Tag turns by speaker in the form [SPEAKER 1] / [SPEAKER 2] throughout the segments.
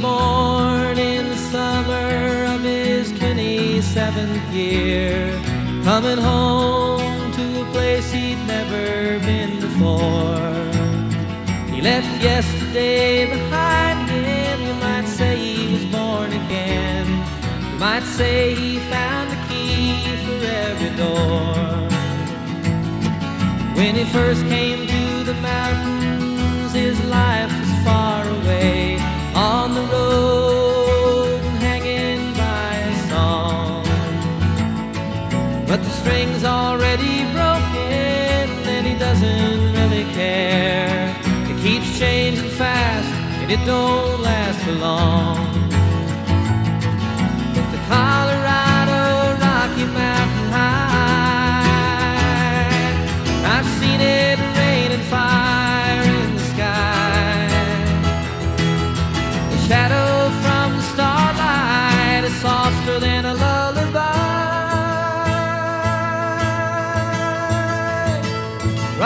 [SPEAKER 1] born in the summer of his 27th year, coming home to a place he'd never been before. He left yesterday behind him, you might say he was born again. You might say he found the key for every door. When he first came to the mountains, his life was far away on the road, hanging by a song. But the string's already broken, and he doesn't really care. It keeps changing fast, and it don't last for long.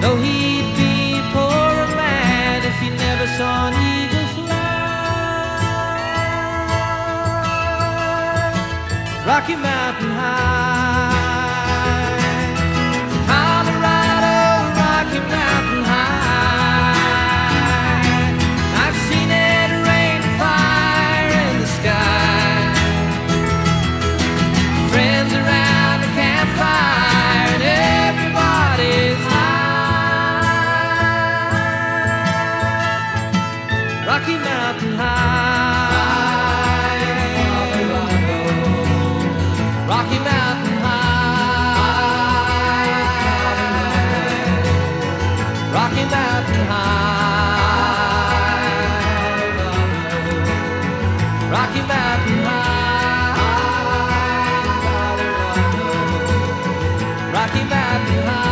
[SPEAKER 1] Know he'd be poorer man if he never saw an eagle fly. Rocky Mountain High, Rocky Mountain High, Rocky Mountain High, Rocky Mountain High, Rocky Mountain High.